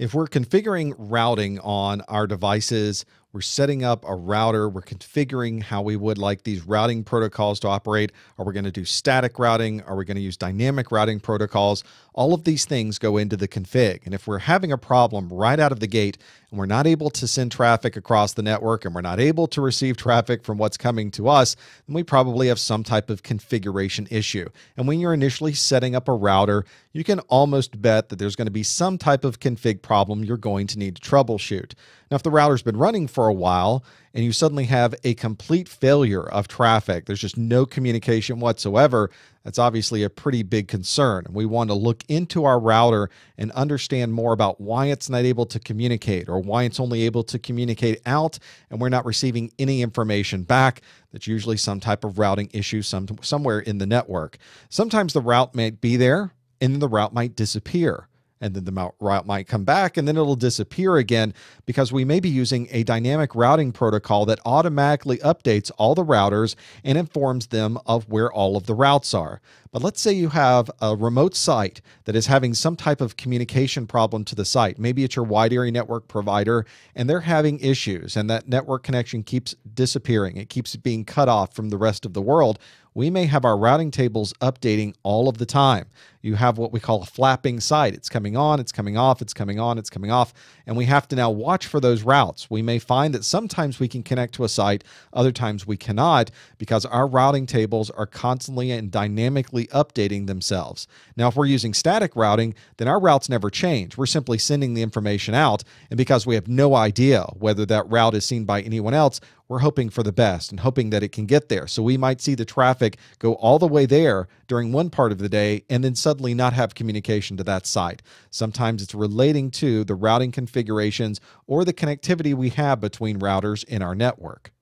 If we're configuring routing on our devices, we're setting up a router, we're configuring how we would like these routing protocols to operate. Are we going to do static routing? Are we going to use dynamic routing protocols? All of these things go into the config. And if we're having a problem right out of the gate and we're not able to send traffic across the network and we're not able to receive traffic from what's coming to us, then we probably have some type of configuration issue. And when you're initially setting up a router, you can almost bet that there's going to be some type of config problem you're going to need to troubleshoot. Now, if the router's been running for a while and you suddenly have a complete failure of traffic, there's just no communication whatsoever, that's obviously a pretty big concern. We want to look into our router and understand more about why it's not able to communicate or why it's only able to communicate out and we're not receiving any information back. That's usually some type of routing issue some, somewhere in the network. Sometimes the route might be there and then the route might disappear and then the route might come back and then it'll disappear again because we may be using a dynamic routing protocol that automatically updates all the routers and informs them of where all of the routes are. But let's say you have a remote site that is having some type of communication problem to the site. Maybe it's your wide area network provider and they're having issues and that network connection keeps disappearing. It keeps being cut off from the rest of the world we may have our routing tables updating all of the time. You have what we call a flapping site. It's coming on, it's coming off, it's coming on, it's coming off, and we have to now watch for those routes. We may find that sometimes we can connect to a site, other times we cannot because our routing tables are constantly and dynamically updating themselves. Now, if we're using static routing, then our routes never change. We're simply sending the information out, and because we have no idea whether that route is seen by anyone else, we're hoping for the best and hoping that it can get there. So we might see the traffic go all the way there during one part of the day and then suddenly not have communication to that site. Sometimes it's relating to the routing configurations or the connectivity we have between routers in our network.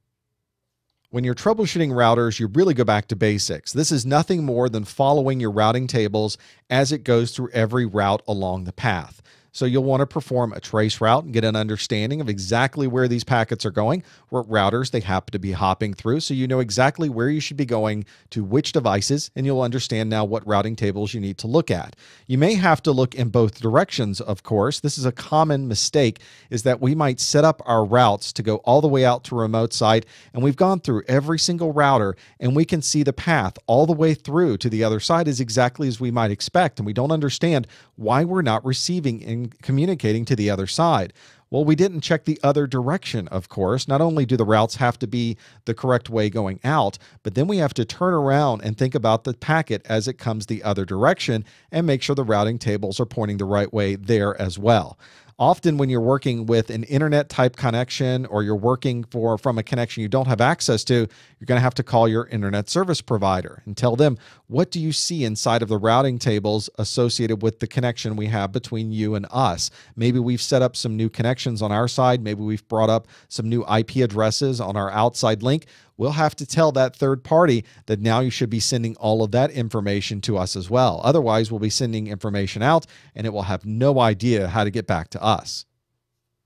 When you're troubleshooting routers, you really go back to basics. This is nothing more than following your routing tables as it goes through every route along the path. So you'll want to perform a trace route and get an understanding of exactly where these packets are going, what routers they happen to be hopping through. So you know exactly where you should be going to which devices, and you'll understand now what routing tables you need to look at. You may have to look in both directions, of course. This is a common mistake is that we might set up our routes to go all the way out to a remote site, and we've gone through every single router, and we can see the path all the way through to the other side is exactly as we might expect, and we don't understand why we're not receiving in communicating to the other side. Well, we didn't check the other direction, of course. Not only do the routes have to be the correct way going out, but then we have to turn around and think about the packet as it comes the other direction and make sure the routing tables are pointing the right way there as well often when you're working with an internet type connection or you're working for from a connection you don't have access to you're going to have to call your internet service provider and tell them what do you see inside of the routing tables associated with the connection we have between you and us? Maybe we've set up some new connections on our side. Maybe we've brought up some new ip addresses on our outside link we'll have to tell that third party that now you should be sending all of that information to us as well. Otherwise, we'll be sending information out and it will have no idea how to get back to us.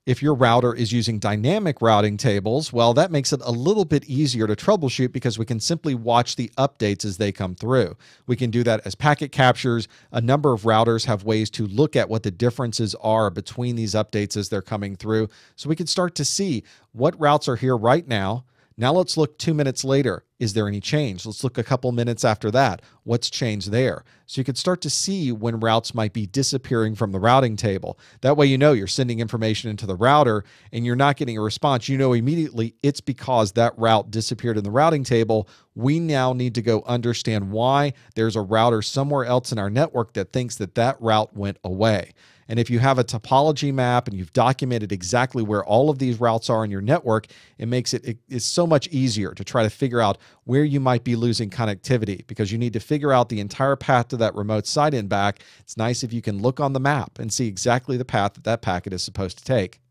If your router is using dynamic routing tables, well, that makes it a little bit easier to troubleshoot because we can simply watch the updates as they come through. We can do that as packet captures. A number of routers have ways to look at what the differences are between these updates as they're coming through. So we can start to see what routes are here right now, now let's look two minutes later. Is there any change? Let's look a couple minutes after that. What's changed there? So you can start to see when routes might be disappearing from the routing table. That way you know you're sending information into the router and you're not getting a response. You know immediately it's because that route disappeared in the routing table. We now need to go understand why there's a router somewhere else in our network that thinks that that route went away. And if you have a topology map and you've documented exactly where all of these routes are in your network, it makes it, it it's so much easier to try to figure out where you might be losing connectivity because you need to figure out the entire path to that remote site and back. It's nice if you can look on the map and see exactly the path that that packet is supposed to take.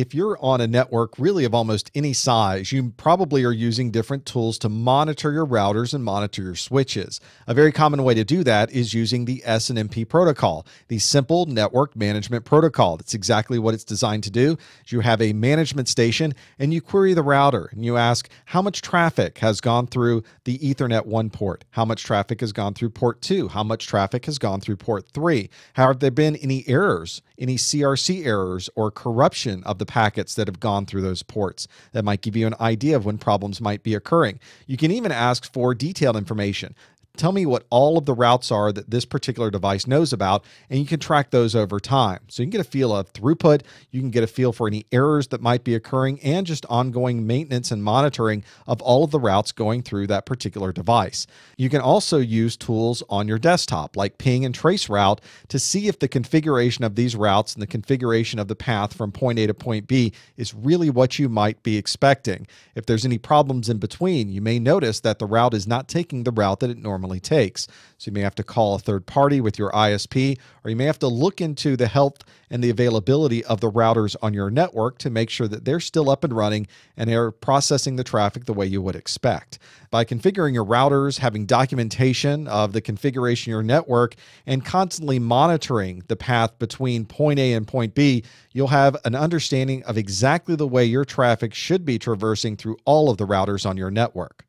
If you're on a network really of almost any size, you probably are using different tools to monitor your routers and monitor your switches. A very common way to do that is using the SNMP protocol, the simple network management protocol. That's exactly what it's designed to do. You have a management station and you query the router and you ask how much traffic has gone through the Ethernet 1 port, how much traffic has gone through port 2, how much traffic has gone through port 3, have there been any errors, any CRC errors or corruption of the packets that have gone through those ports. That might give you an idea of when problems might be occurring. You can even ask for detailed information tell me what all of the routes are that this particular device knows about, and you can track those over time. So you can get a feel of throughput, you can get a feel for any errors that might be occurring, and just ongoing maintenance and monitoring of all of the routes going through that particular device. You can also use tools on your desktop like ping and trace route to see if the configuration of these routes and the configuration of the path from point A to point B is really what you might be expecting. If there's any problems in between, you may notice that the route is not taking the route that it normally normally takes. So you may have to call a third party with your ISP, or you may have to look into the health and the availability of the routers on your network to make sure that they're still up and running and they're processing the traffic the way you would expect. By configuring your routers, having documentation of the configuration of your network, and constantly monitoring the path between point A and point B, you'll have an understanding of exactly the way your traffic should be traversing through all of the routers on your network.